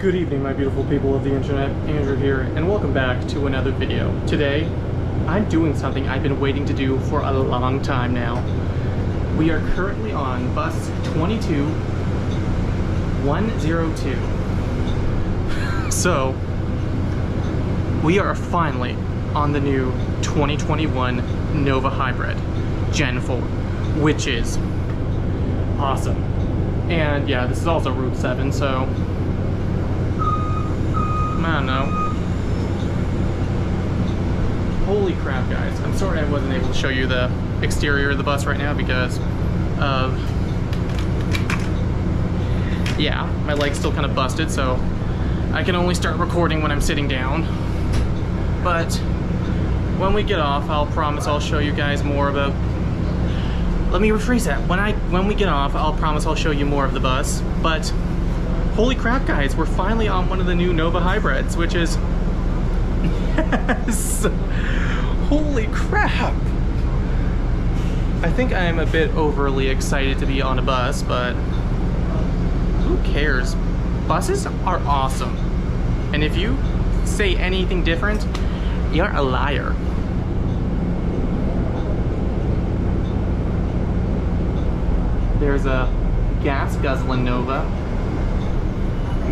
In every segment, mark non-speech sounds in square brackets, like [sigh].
Good evening, my beautiful people of the internet. Andrew here, and welcome back to another video. Today, I'm doing something I've been waiting to do for a long time now. We are currently on bus 22102. [laughs] So, we are finally on the new 2021 Nova Hybrid Gen 4, which is awesome. And yeah, this is also Route 7, so I don't know. Holy crap, guys. I'm sorry I wasn't able to show you the exterior of the bus right now because of... Yeah, my leg's still kind of busted, so I can only start recording when I'm sitting down. But when we get off, I'll promise I'll show you guys more about... Let me rephrase that. When I when we get off, I'll promise I'll show you more of the bus. But holy crap, guys, we're finally on one of the new Nova hybrids, which is... [laughs] Yes! Holy crap! I think I'm a bit overly excited to be on a bus, but who cares? Buses are awesome. And if you say anything different, you're a liar. There's a gas guzzling Nova.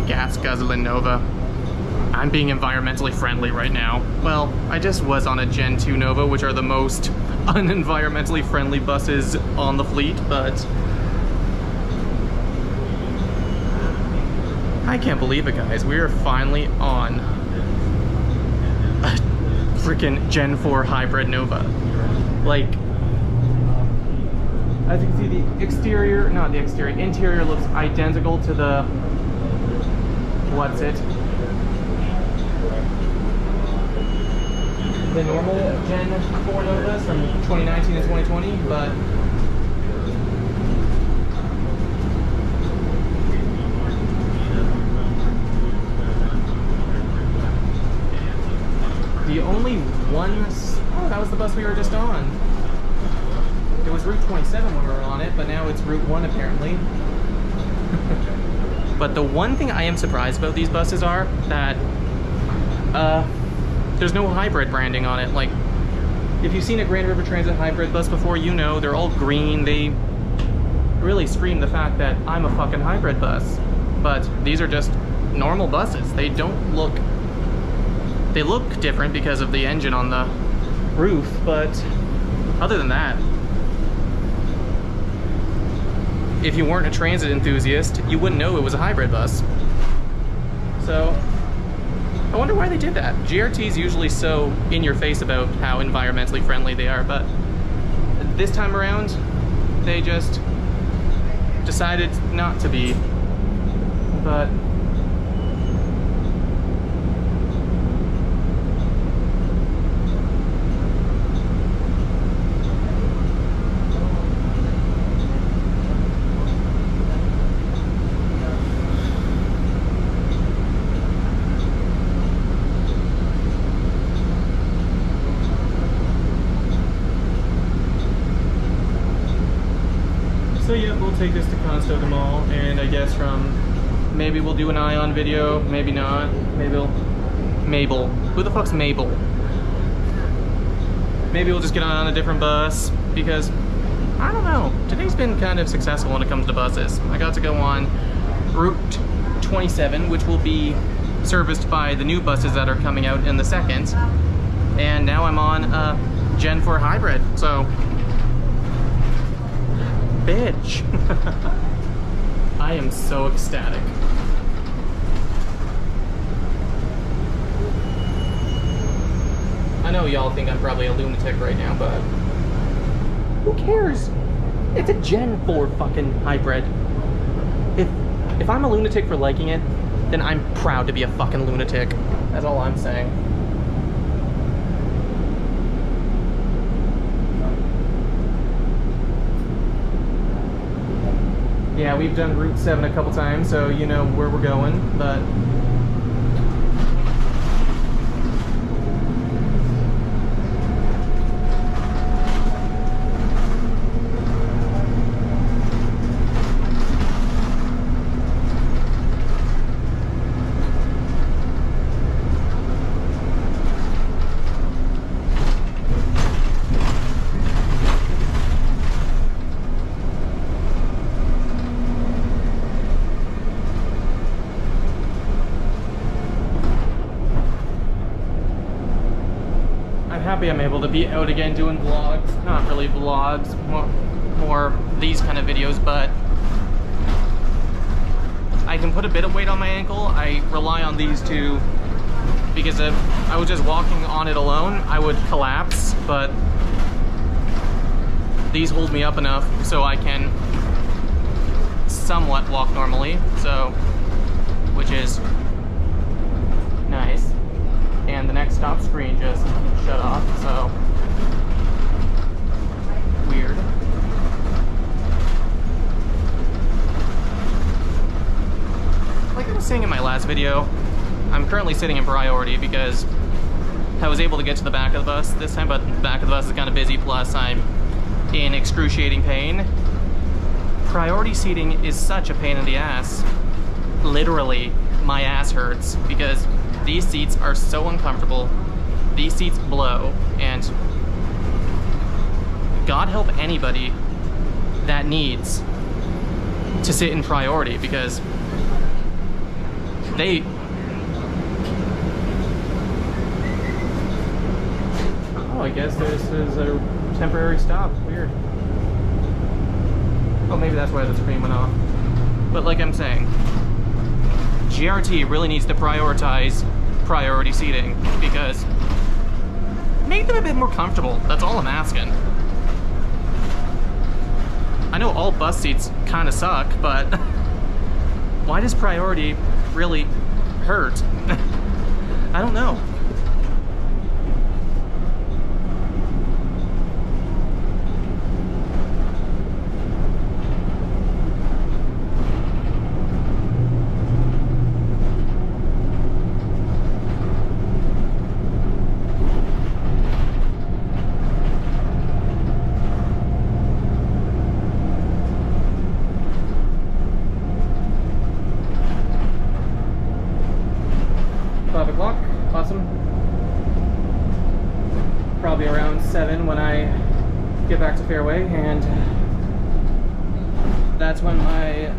Gas guzzling Nova. I'm being environmentally friendly right now. Well, I just was on a Gen 2 Nova, which are the most [laughs] unenvironmentally friendly buses on the fleet, but I can't believe it, guys. We are finally on a freaking Gen 4 hybrid Nova. Like, as you can see, the exterior, not the exterior, interior looks identical to the, what's it? The normal Gen 4 Novas from 2019 to 2020, but the only one, oh, that was the bus we were just on. It was Route 27 when we were on it, but now it's Route 1 apparently. [laughs] but the one thing I am surprised about these buses are that uh, there's no hybrid branding on it. Like, if you've seen a Grand River Transit hybrid bus before, you know they're all green. They really scream the fact that I'm a fucking hybrid bus. But these are just normal buses. They don't look... They look different because of the engine on the roof, but other than that, if you weren't a transit enthusiast, you wouldn't know it was a hybrid bus. So, I wonder why they did that. GRT's usually so in your face about how environmentally friendly they are, but this time around, they just decided not to be. But So yeah, we'll take this to Conestoga Mall, and I guess from maybe we'll do an Ion video, maybe not. Maybe Mabel. Who the fuck's Mabel? Maybe we'll just get on a different bus because I don't know. Today's been kind of successful when it comes to buses. I got to go on Route 27, which will be serviced by the new buses that are coming out in the second. And now I'm on a Gen 4 hybrid, so bitch. [laughs] I am so ecstatic. I know y'all think I'm probably a lunatic right now, but who cares? It's a Gen 4 fucking hybrid. If if I'm a lunatic for liking it, then I'm proud to be a fucking lunatic. That's all I'm saying. Yeah, we've done Route 7 a couple times, so you know where we're going, but... happy I'm able to be out again doing vlogs. Not really vlogs, more, more these kind of videos, but I can put a bit of weight on my ankle. I rely on these two because if I was just walking on it alone, I would collapse, but these hold me up enough so I can somewhat walk normally, so, which is nice. And the next stop screen just shut off, so weird. Like I was saying in my last video, I'm currently sitting in priority because I was able to get to the back of the bus this time, but the back of the bus is kind of busy, plus I'm in excruciating pain. Priority seating is such a pain in the ass. Literally, my ass hurts because these seats are so uncomfortable. These seats blow, and God help anybody that needs to sit in priority because they Oh, I guess this is a temporary stop. Weird. Oh, maybe that's why the screen went off. But like I'm saying, GRT really needs to prioritize priority seating because make them a bit more comfortable. That's all I'm asking. I know all bus seats kind of suck, but [laughs] why does priority really hurt? [laughs] I don't know. Five o'clock, awesome. Probably around seven when I get back to Fairway, and that's when my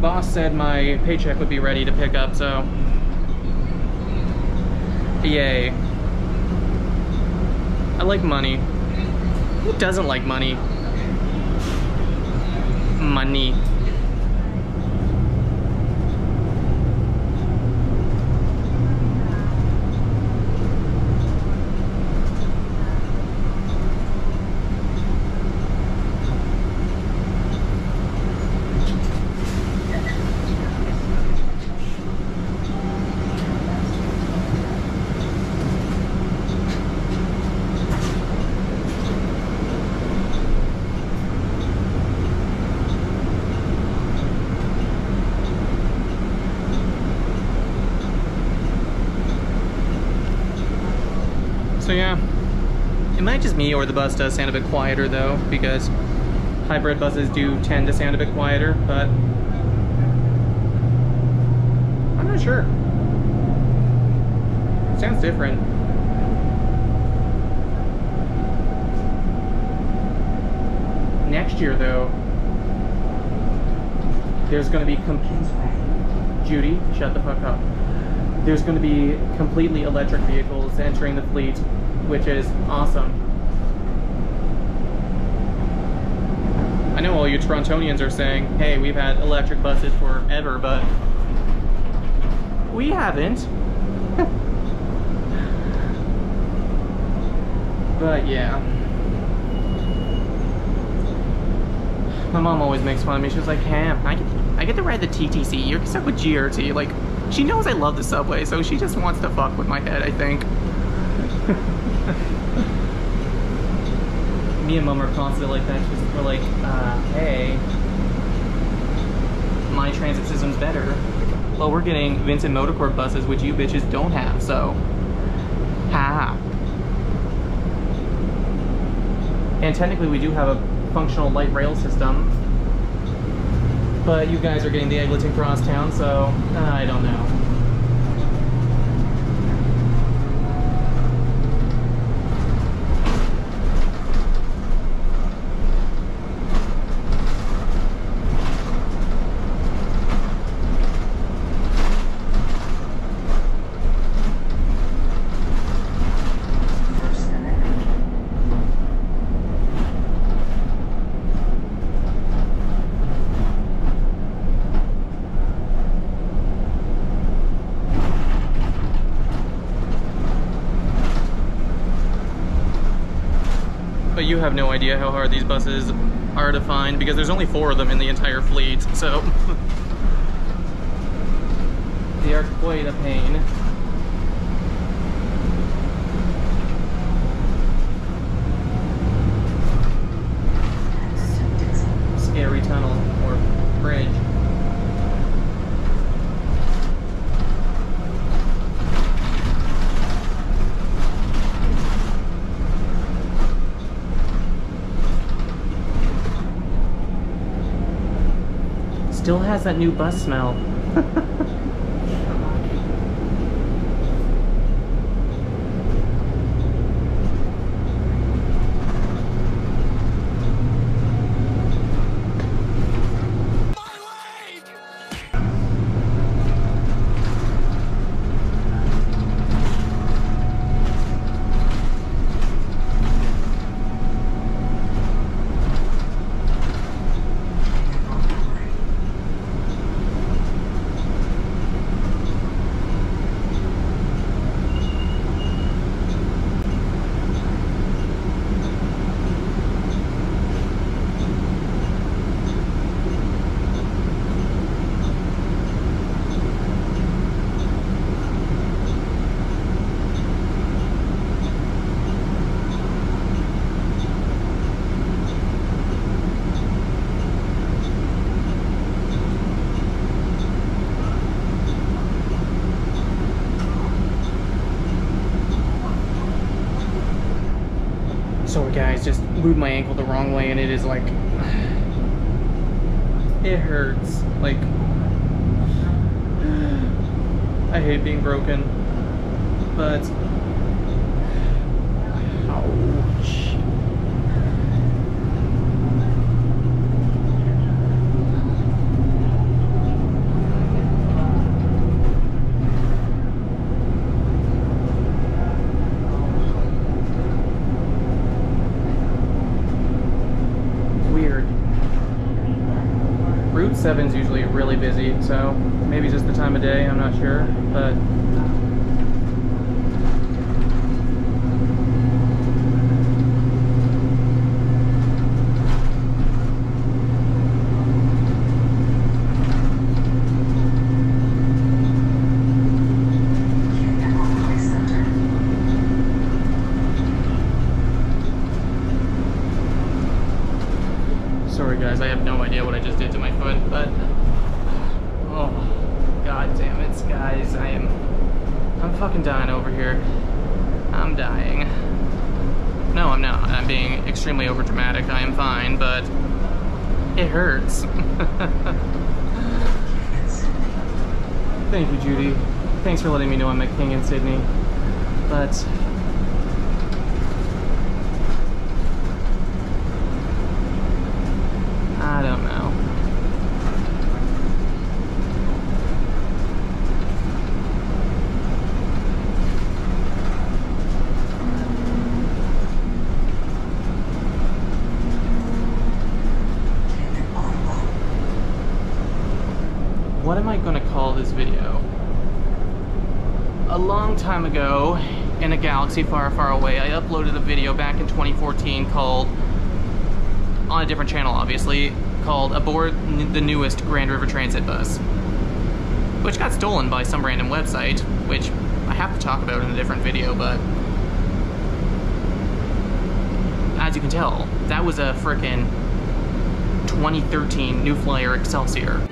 boss said my paycheck would be ready to pick up, so yay. I like money. Who doesn't like money? Money. So yeah, it might just or the bus does sound a bit quieter though, because hybrid buses do tend to sound a bit quieter, but I'm not sure. It sounds different. Next year though, there's gonna be Judy, shut the fuck up there's going to be completely electric vehicles entering the fleet, which is awesome. Know all you Torontonians are saying, hey, we've had electric buses forever, but we haven't. [laughs] but yeah. My mom always makes fun of me. She's like, Ham, I get, I get to ride the TTC. You're stuck with GRT. Like, she knows I love the subway, so she just wants to fuck with my head, I think. Me and mom are constantly like that. She's, we're like, uh, hey, my transit system's better. Well, we're getting Vicinity Motor Corp buses, which you bitches don't have, so. Ha. And technically, we do have a functional light rail system, but you guys are getting the Eglinton Crosstown, so uh, I don't know. You have no idea how hard these buses are to find because there's only four of them in the entire fleet, so. [laughs] they are quite a pain. Has that new bus smell. [laughs] Sorry guys, just moved my ankle the wrong way and it is like, it hurts. Like, I hate being broken, but, ouch. Weird. Route 7's usually really busy, so maybe just the time of day, I'm not sure, but Sorry guys, I have no idea what I just did to my foot, but oh god damn it, guys, I am I'm fucking dying over here. I'm dying. No, I'm not. I'm being extremely overdramatic. I am fine, but it hurts. [laughs] Thank you, Judy. Thanks for letting me know I'm a king in Sydney. But I don't know. What am I going to call this video? A long time ago, galaxy far, far away, I uploaded a video back in 2014 called on a different channel, obviously, called Aboard the Newest Grand River Transit Bus, which got stolen by some random website, which I have to talk about in a different video, but as you can tell, that was a frickin' 2013 New Flyer Xcelsior.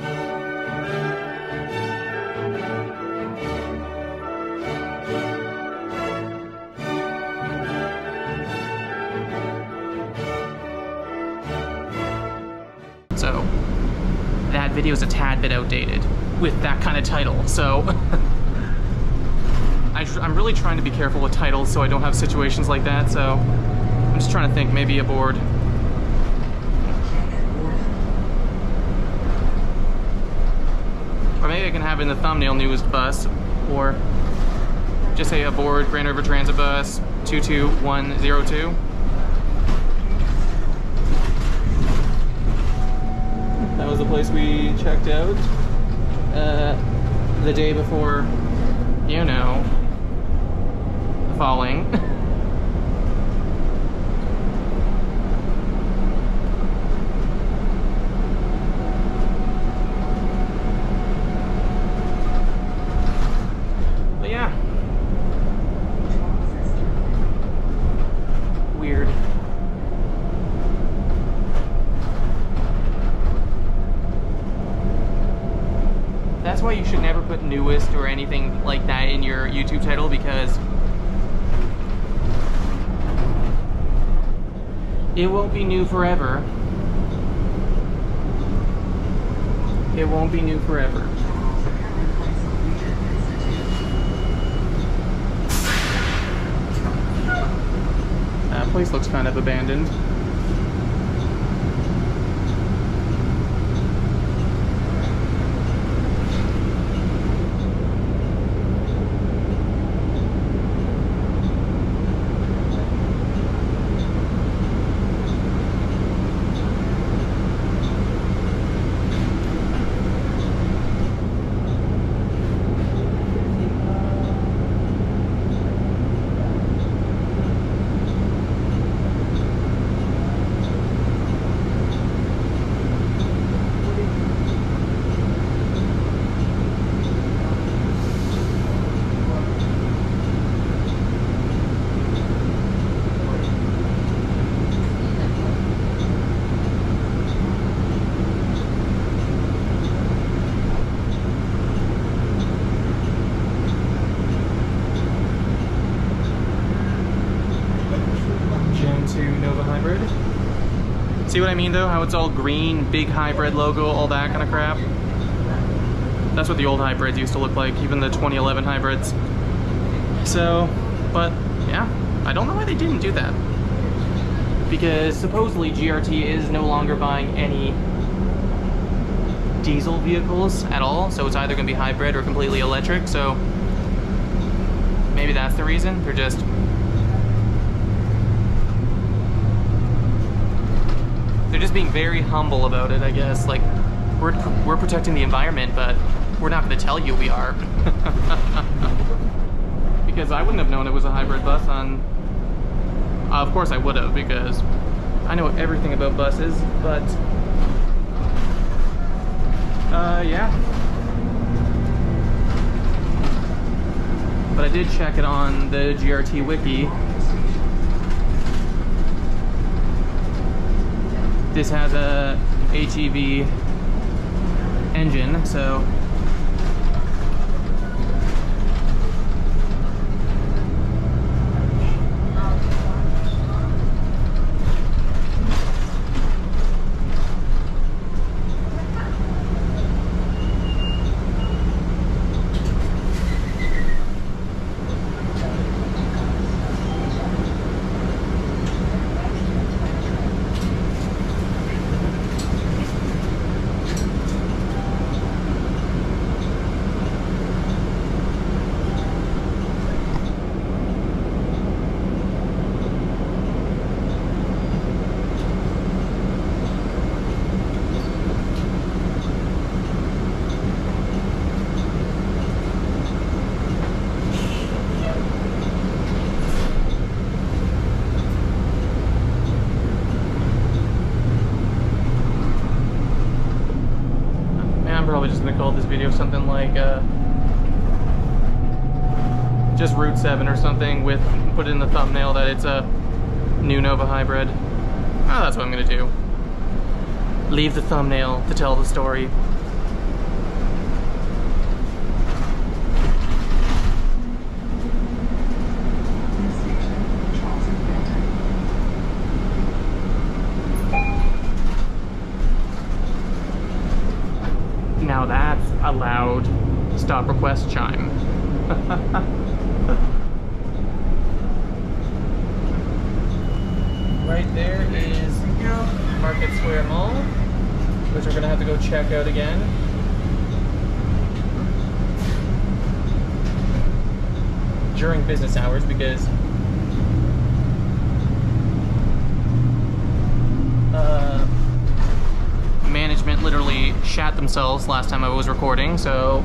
That video is a tad bit outdated with that kind of title. So [laughs] I I'm really trying to be careful with titles so I don't have situations like that. So I'm just trying to think maybe aboard. Or maybe I can have in the thumbnail newest bus or just say aboard Grand River Transit Bus 22102. That was the place we checked out uh, the day before, you know, falling. [laughs] that's why you should never put newest or anything like that in your YouTube title because it won't be new forever. It won't be new forever. That place looks kind of abandoned. Gen 2 Nova Hybrid. See what I mean though? How it's all green, big hybrid logo, all that kind of crap. That's what the old hybrids used to look like, even the 2011 hybrids. So, but yeah, I don't know why they didn't do that. Because supposedly GRT is no longer buying any diesel vehicles at all, so it's either going to be hybrid or completely electric, so maybe that's the reason. They're just they're just being very humble about it, I guess. Like, we're, we're protecting the environment, but we're not going to tell you we are. [laughs] because I wouldn't have known it was a hybrid bus on... Uh, of course I would have, because I know everything about buses, but... Uh, yeah. But I did check it on the GRT wiki, this has a HEV engine, so probably just gonna call this video something like uh, just Route 7 or something with put in the thumbnail that it's a new Nova hybrid. Oh, that's what I'm gonna do. Leave the thumbnail to tell the story. Now that's a loud stop request chime. [laughs] right there is Market Square Mall, which we're gonna have to go check out again. During business hours because uh, management literally shat themselves last time I was recording, so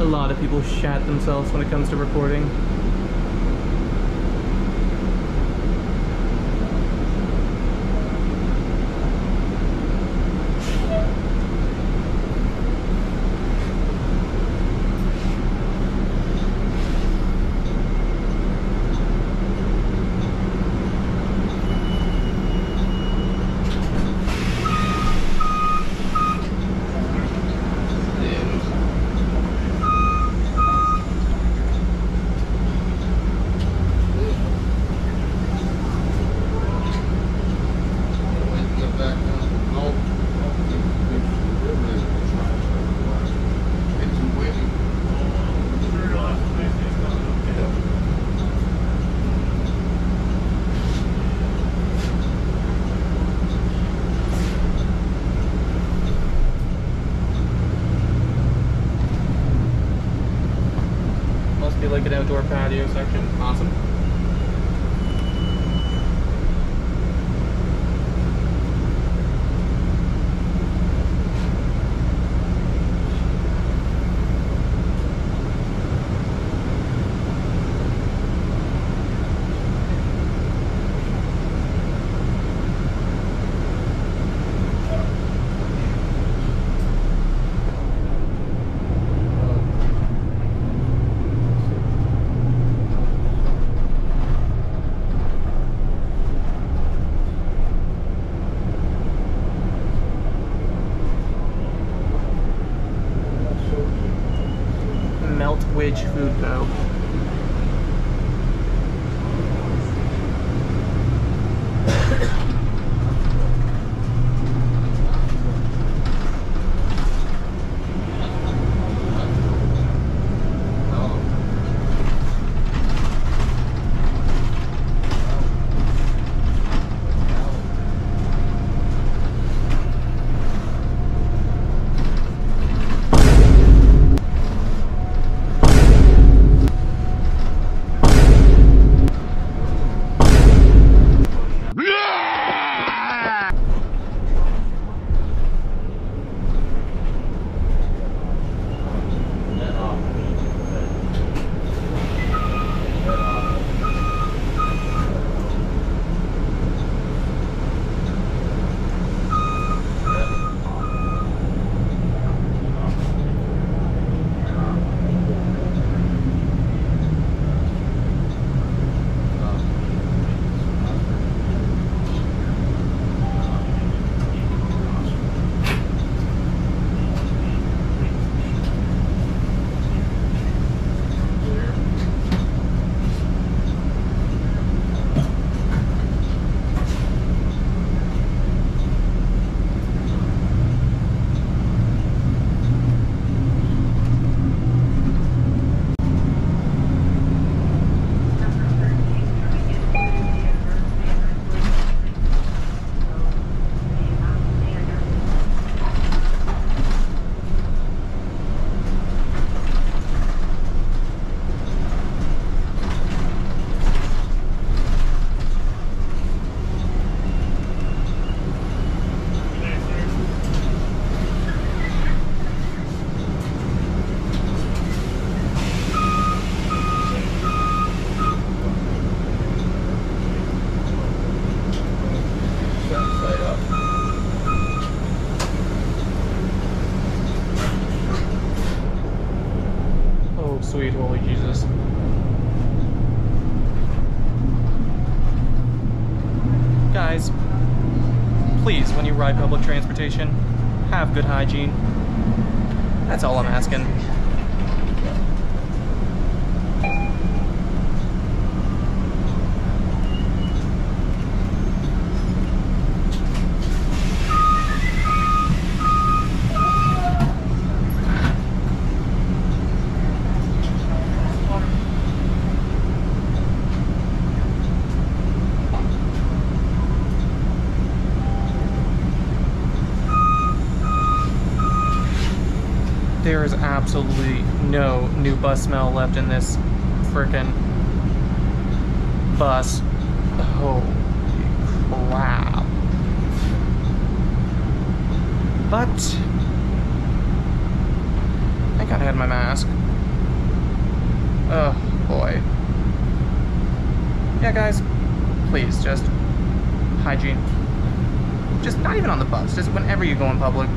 a lot of people shat themselves when it comes to recording. be like an outdoor patio section. Awesome. Meltwidge ride public transportation, have good hygiene. That's all I'm asking. There is absolutely no new bus smell left in this freaking bus. Holy crap. But I think I had my mask. Oh boy. Yeah, guys, please just hygiene. Just not even on the bus, just whenever you go in public.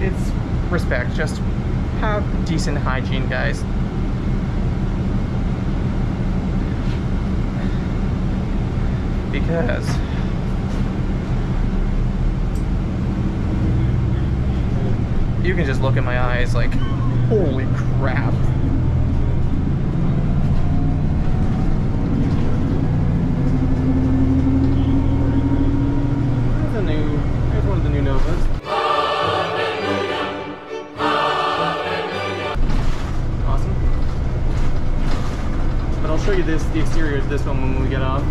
It's respect. Just have decent hygiene, guys. Because you can just look in my eyes like, holy crap. this one when we get off.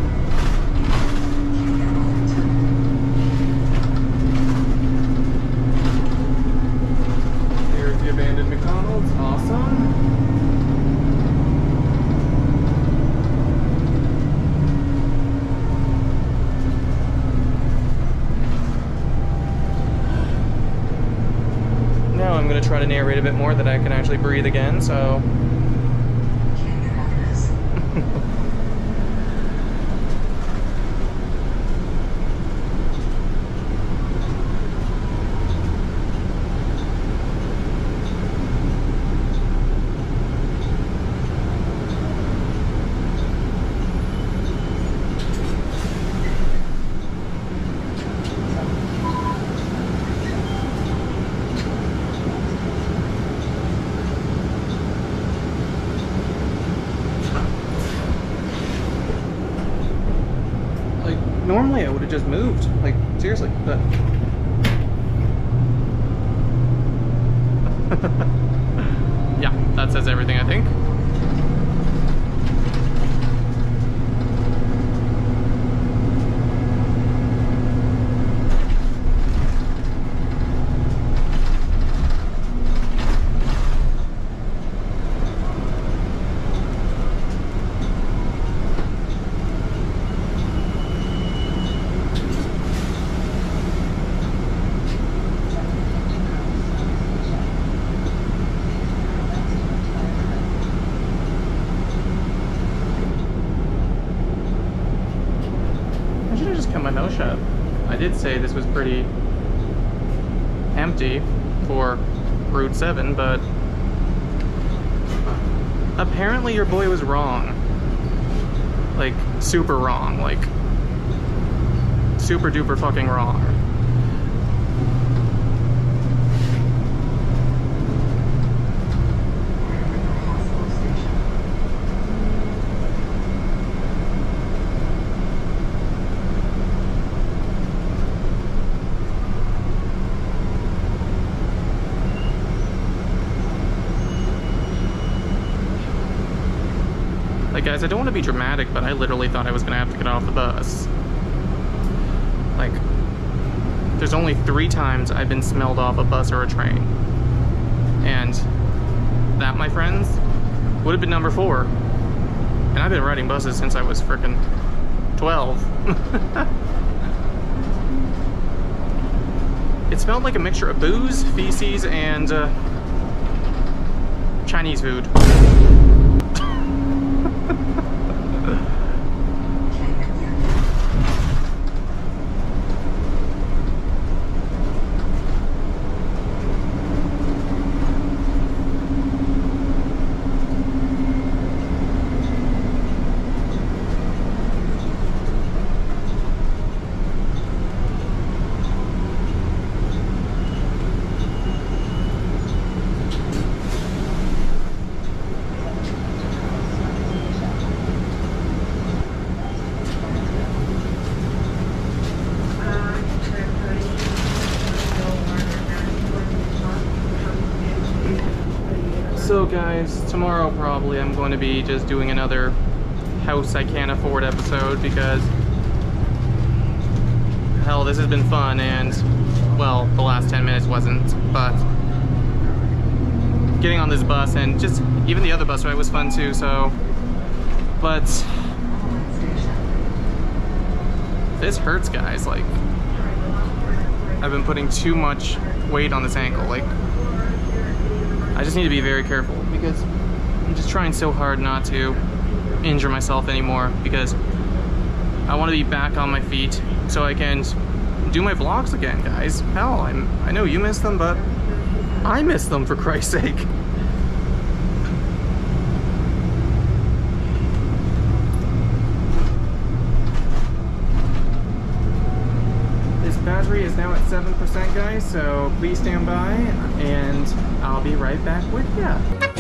Here's the abandoned McDonald's. Awesome. Now I'm going to try to narrate a bit more that I can actually breathe again, so just moved. Like, seriously, but. yeah, that says everything, I think. I should have just kept my mouth shut. I did say this was pretty empty for Route 7, but apparently your boy was wrong. Like, super wrong. Like, super duper fucking wrong. Like, guys, I don't want to be dramatic, but I literally thought I was going to have to get off the bus. Like, there's only three times I've been smelled off a bus or a train. And that, my friends, would have been number four. And I've been riding buses since I was freaking 12. [laughs] it smelled like a mixture of booze, feces, and uh, Chinese food. So guys, tomorrow probably I'm going to be just doing another house I can't afford episode because hell, this has been fun and well, the last 10 minutes wasn't, but getting on this bus and just even the other bus ride was fun too, so but this hurts guys, like I've been putting too much weight on this ankle, like I just need to be very careful because I'm just trying so hard not to injure myself anymore because I want to be back on my feet so I can do my vlogs again, guys. Hell, I'm, I know you miss them, but I miss them for Christ's sake. This battery is now at 7%, guys, so please stand by and I'll be right back with ya.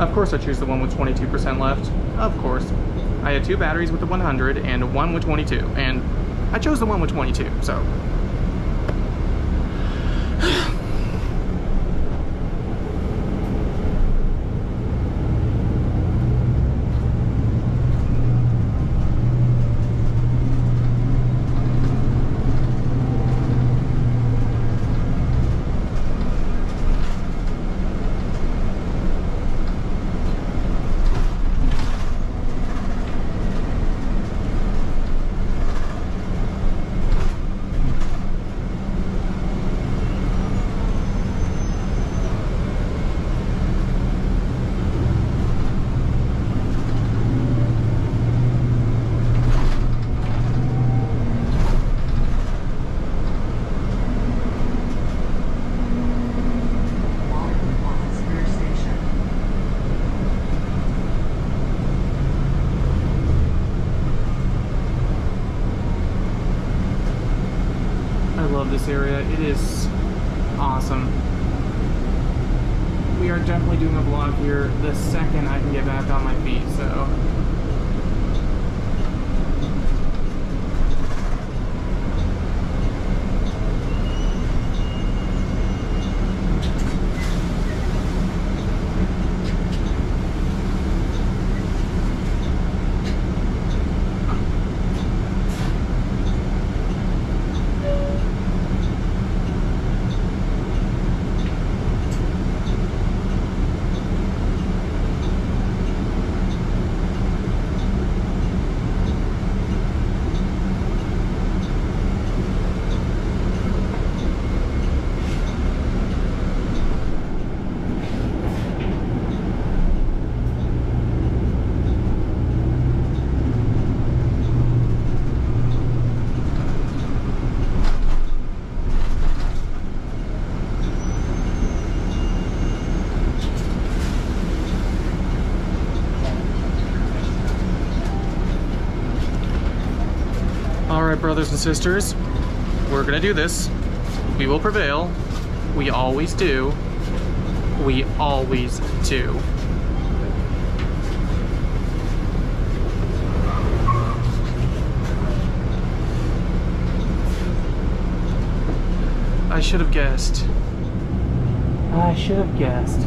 Of course I choose the one with 22% left. Of course. I had two batteries with the 100 and one with 22, and I chose the one with 22, so. Brothers and sisters, we're gonna do this. We will prevail. We always do. We always do. I should have guessed. I should have guessed.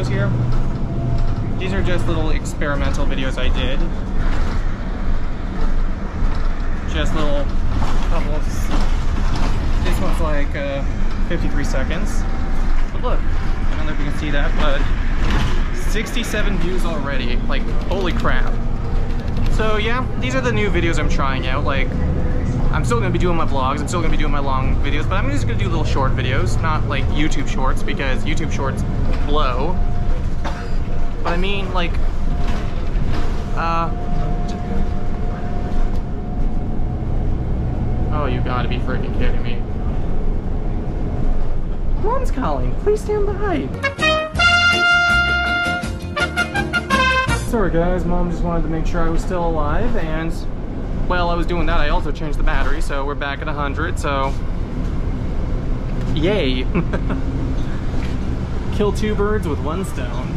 Videos here? These are just little experimental videos I did. Just little couple of... This one's like uh, 53 seconds. But look, I don't know if you can see that, but 67 views already. Like, holy crap. So yeah, these are the new videos I'm trying out. Like, I'm still gonna be doing my vlogs, I'm still gonna be doing my long videos, but I'm just gonna do little short videos, not like YouTube shorts, because YouTube shorts blow. But I mean, like, uh, oh, you gotta be freaking kidding me. Mom's calling, please stand by. Sorry guys, mom just wanted to make sure I was still alive and while I was doing that I also changed the battery so we're back at 100 so yay [laughs] kill two birds with one stone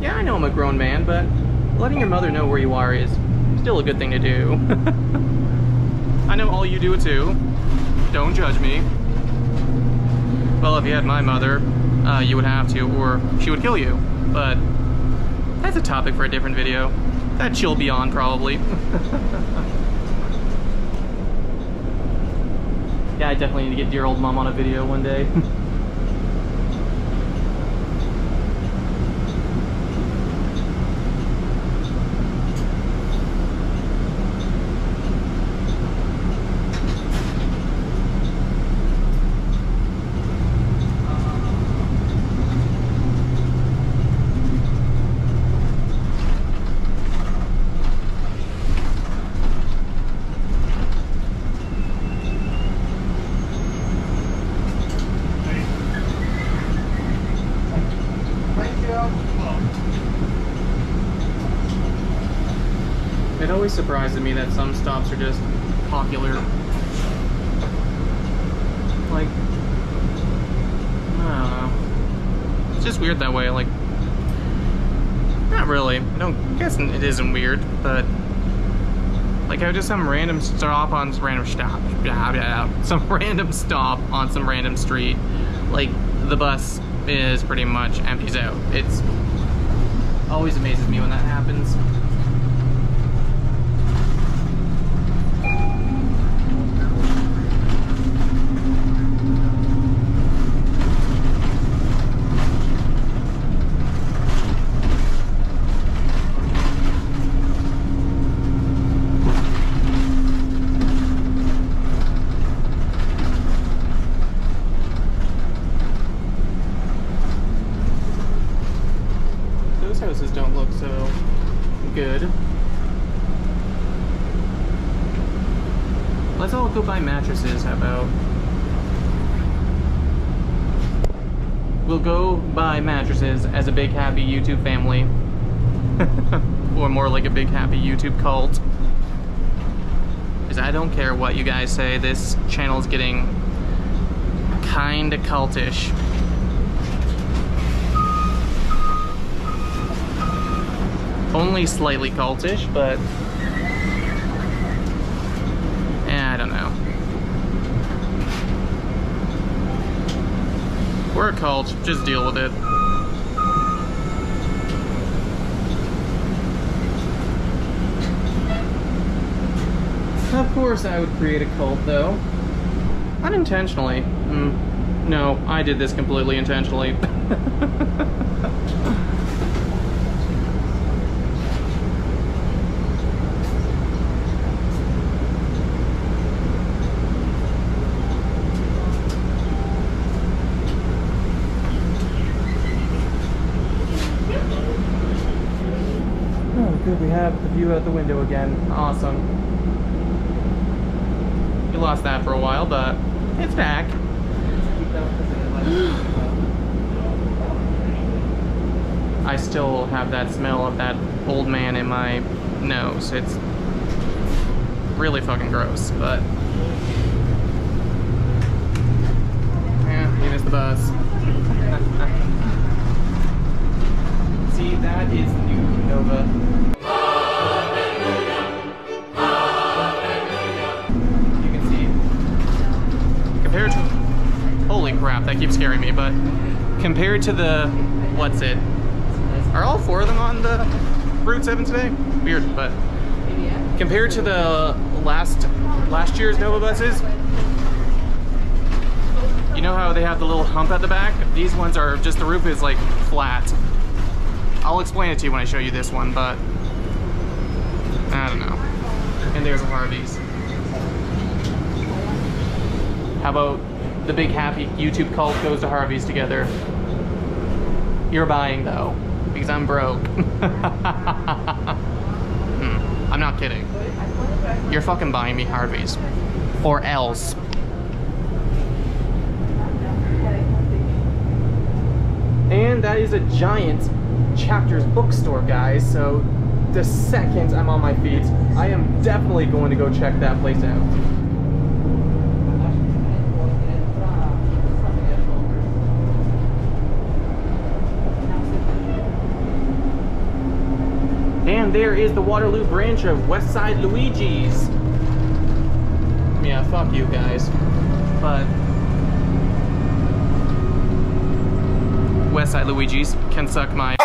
yeah I know I'm a grown man but letting your mother know where you are is still a good thing to do. [laughs] I know all you do too. Don't judge me. Well, if you had my mother, uh, you would have to, or she would kill you. But that's a topic for a different video. That she'll be on, probably. [laughs] yeah, I definitely need to get dear old mom on a video one day. [laughs] It to me that some stops are just popular. Like, I don't know. It's just weird that way. Like, not really. I don't guess it isn't weird, but like how just some random stop on some random stop, [laughs] some random stop on some random street, like the bus is pretty much empties out. It's always amazes me when that happens. Those houses don't look so good. Let's all go buy mattresses, how about? We'll go buy mattresses as a big happy YouTube family. [laughs] or more like a big happy YouTube cult. Because I don't care what you guys say, this channel's getting kinda cultish. Only slightly cultish, but... Eh, I don't know. A cult, just deal with it. Of course I would create a cult, though. Unintentionally. Mm. No, I did this completely intentionally. [laughs] Oh, good, we have the view out the window again. Awesome. We lost that for a while, but it's back. [gasps] I still have that smell of that old man in my nose. It's really fucking gross, but... Yeah, he missed the bus. Keeps scaring me, but compared to the. What's it? Are all four of them on the Route 7 today? Weird, but compared to the last last year's Nova buses, you know how they have the little hump at the back? These ones are just the roof is like flat. I'll explain it to you when I show you this one, but I don't know. And there's a Harvey's. How about the big happy YouTube cult goes to Harvey's together? You're buying though, because I'm broke. [laughs] Hmm, I'm not kidding. You're fucking buying me Harvey's. Or else. And that is a giant Chapters bookstore, guys. So the second I'm on my feet, I am definitely going to go check that place out. And there is the Waterloo branch of Westside Luigi's. Yeah, fuck you guys. But Westside Luigi's can suck my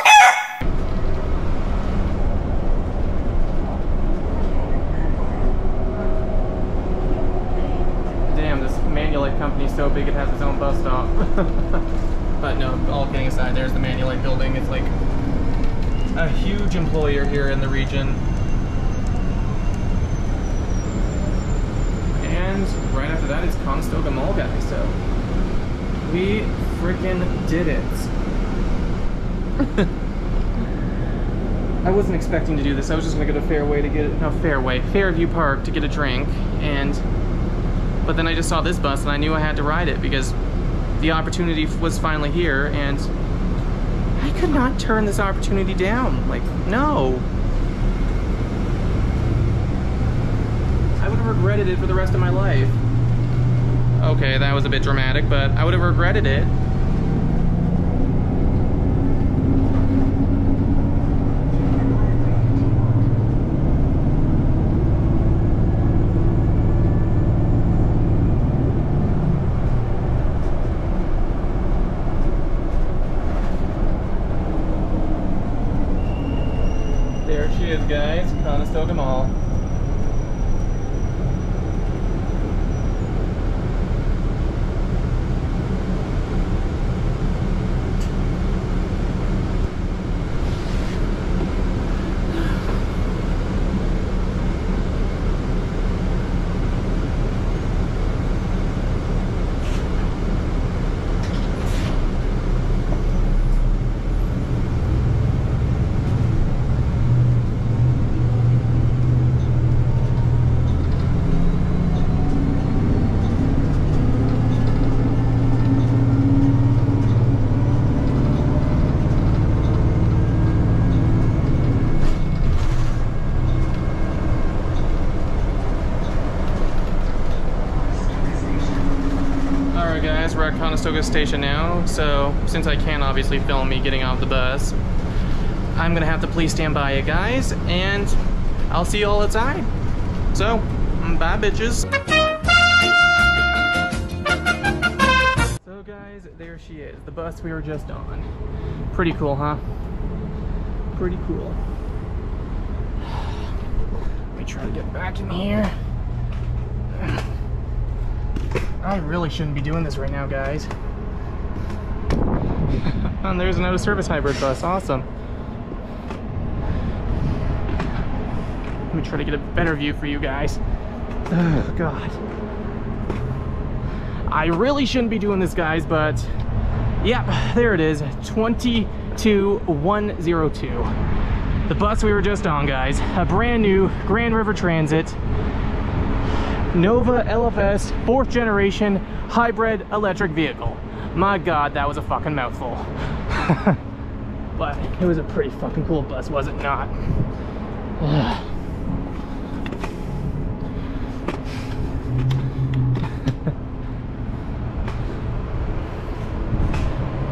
Damn, this Manulife company's so big it has its own bus stop. [laughs] but no, all kidding aside, there's the Manulife building. It's like a huge employer here in the region. And right after that is Conestoga Mall, Guy, So we freaking did it. [laughs] I wasn't expecting to do this. I was just gonna go to Fairway to get no Fairway, Fairview Park to get a drink, and but then I just saw this bus and I knew I had to ride it because the opportunity was finally here, and could not turn this opportunity down. Like, no. I would have regretted it for the rest of my life. Okay, that was a bit dramatic, but I would have regretted it. There she is, guys, Conestoga Mall. Alright guys, we're at Conestoga Station now, so since I can't obviously film me getting off the bus, I'm gonna have to please stand by you guys, and I'll see you all outside. So, bye bitches. So guys, there she is, the bus we were just on. Pretty cool, huh? Pretty cool. [sighs] Let me try to get back in here. I really shouldn't be doing this right now, guys. [laughs] and there's another service hybrid bus. Awesome. Let me try to get a better view for you guys. Oh, God. I really shouldn't be doing this, guys, but yep, there it is. 22102. The bus we were just on, guys. A brand new Grand River Transit. Nova LFS fourth generation hybrid electric vehicle. My god, that was a fucking mouthful. [laughs] but it was a pretty fucking cool bus, was it not? [sighs]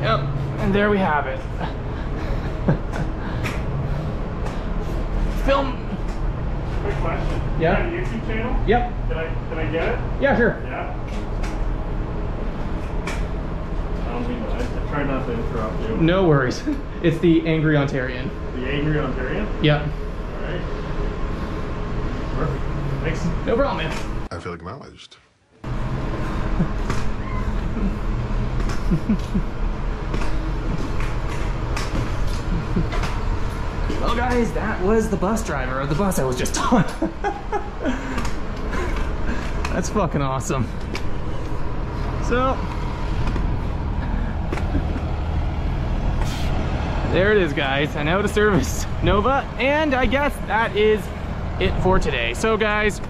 yep, and there we have it. [laughs] Film. Quick question. Yeah? You got a YouTube channel? Yep. Can I can I get it? Yeah, sure. Yeah. I don't mean to. I, I try not to interrupt you. No worries. [laughs] It's the Angry Ontarian. The Angry Ontarian. Yep. All right. Perfect. Thanks. No problem, man. I feel acknowledged. [laughs] Well, guys, that was the bus driver of the bus I was just on. [laughs] That's fucking awesome. So, there it is, guys. An out of service Nova, and I guess that is it for today. So, guys,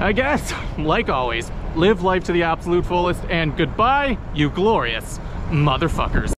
I guess, like always, live life to the absolute fullest, and goodbye, you glorious motherfuckers.